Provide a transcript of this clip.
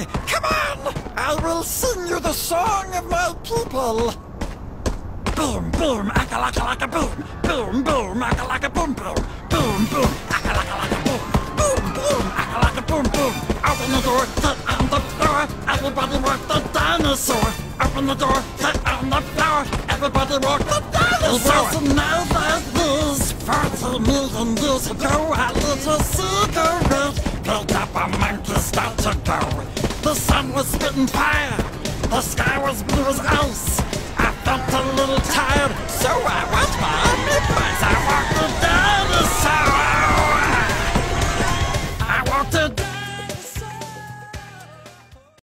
me. Come on! I will sing you the song of my people. Boom, boom, aka laka laka boom. Boom, boom, aka laka boom boom. Boom, boom, aka laka laka boom. Boom, boom, aka laka boom boom. Open the door, get on the floor. Everybody walk the dinosaur. Open the door, get on the floor. Everybody walk the dinosaur. It wasn't now like this. 40 million years ago, a little cigarette picked up a monkey, go. The sun was spitting fire. The sky was blue as ice. I felt a little tired, so I washed my